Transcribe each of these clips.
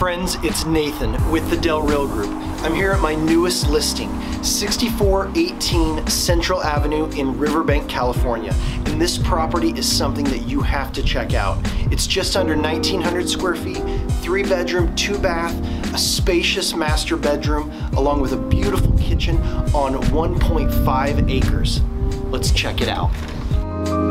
friends, it's Nathan with the Del Real Group. I'm here at my newest listing, 6418 Central Avenue in Riverbank, California. And this property is something that you have to check out. It's just under 1900 square feet, three bedroom, two bath, a spacious master bedroom, along with a beautiful kitchen on 1.5 acres. Let's check it out.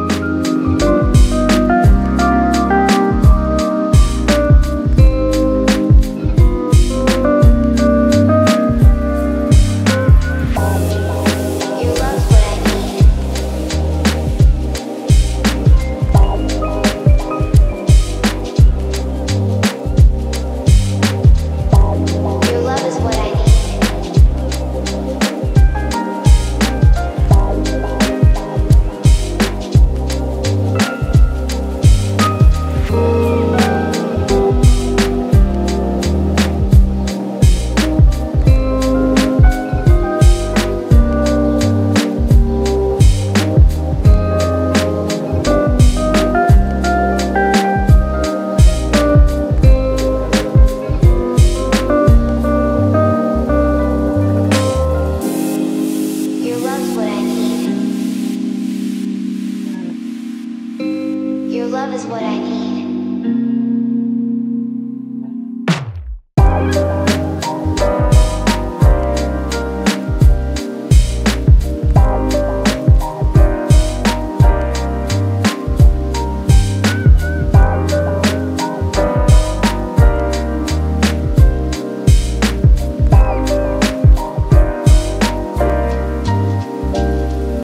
love is what I need.